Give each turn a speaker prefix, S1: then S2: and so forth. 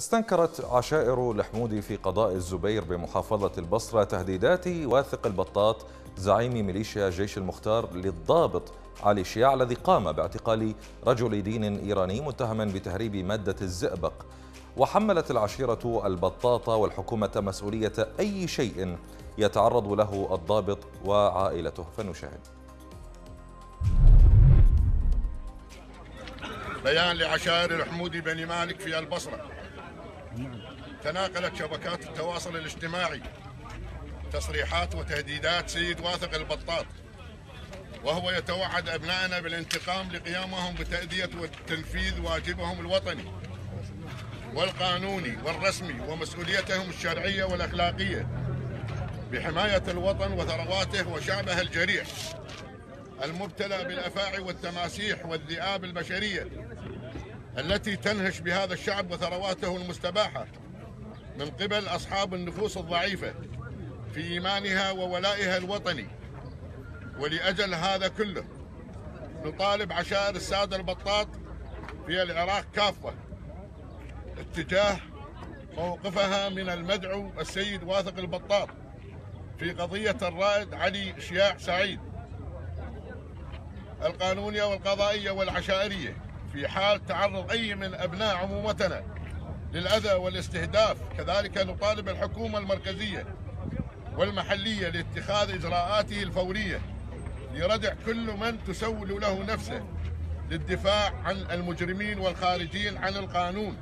S1: استنكرت عشائر الحمودي في قضاء الزبير بمحافظة البصرة تهديدات واثق البطاط زعيم ميليشيا جيش المختار للضابط علي شياع الذي قام باعتقال رجل دين إيراني متهما بتهريب مادة الزئبق. وحملت العشيرة البطاط والحكومة مسؤولية أي شيء يتعرض له الضابط وعائلته. فنشاهد.
S2: بيان لعشائر الحمودي بني مالك في البصرة. تناقلت شبكات التواصل الاجتماعي تصريحات وتهديدات سيد واثق البطاط وهو يتوعد أبنائنا بالانتقام لقيامهم بتأدية وتنفيذ واجبهم الوطني والقانوني والرسمي ومسؤوليتهم الشرعية والأخلاقية بحماية الوطن وثرواته وشعبه الجريح المبتلى بالأفاعي والتماسيح والذئاب البشرية التي تنهش بهذا الشعب وثرواته المستباحة من قبل أصحاب النفوس الضعيفة في إيمانها وولائها الوطني. ولأجل هذا كله نطالب عشائر السادة البطاط في العراق كافة اتجاه موقفها من المدعو السيد واثق البطاط في قضية الرائد علي شياع سعيد. القانونية والقضائية والعشائرية في حال تعرض أي من أبناء عمومتنا للأذى والاستهداف كذلك نطالب الحكومة المركزية والمحلية لاتخاذ إجراءاته الفورية لردع كل من تسول له نفسه للدفاع عن المجرمين والخارجين عن القانون.